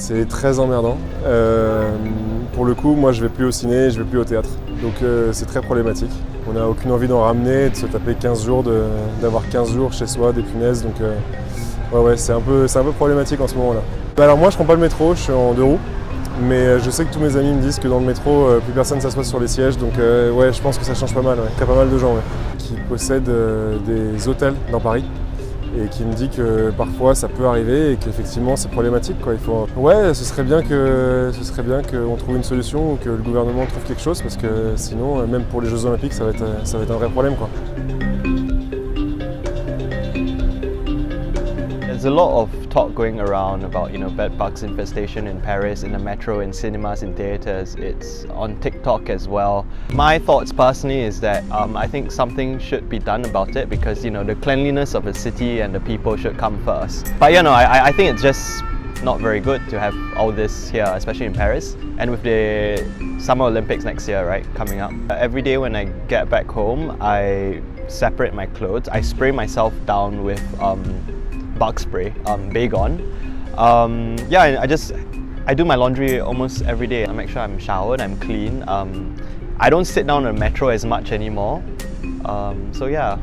c'est très emmerdant. Euh, pour le coup, moi je vais plus au ciné, je vais plus au théâtre. Donc euh, c'est très problématique. On n'a aucune envie d'en ramener, de se taper 15 jours, d'avoir 15 jours chez soi, des punaises. Donc euh, c'est un, peu, un peu problématique en ce moment-là. Bah, alors moi je prends pas le métro, je suis en deux roues. Mais je sais que tous mes amis me disent que dans le métro, plus personne s'assoit sur les sièges. Donc ouais, je pense que ça change pas mal. Il y a pas mal de gens qui possèdent des hôtels dans Paris et qui me dit que parfois ça peut arriver et qu'effectivement c'est problématique. Quoi. Il faut... Ouais, ce serait bien que ce qu'on trouve une solution ou que le gouvernement trouve quelque chose parce que sinon, même pour les Jeux Olympiques, ça va être, ça va être un vrai problème. Quoi. There's a lot of talk going around about you know bed bugs infestation in Paris, in the metro, in cinemas, in theaters. It's on TikTok as well. My thoughts personally is that um, I think something should be done about it because you know the cleanliness of the city and the people should come first. But you know I, I think it's just not very good to have all this here, especially in Paris. And with the Summer Olympics next year, right, coming up. Every day when I get back home, I separate my clothes. I spray myself down with um, bug spray, um, Baygon. Um, yeah, I just I do my laundry almost every day. I make sure I'm showered, I'm clean. Um, I don't sit down on the metro as much anymore. Um, so yeah.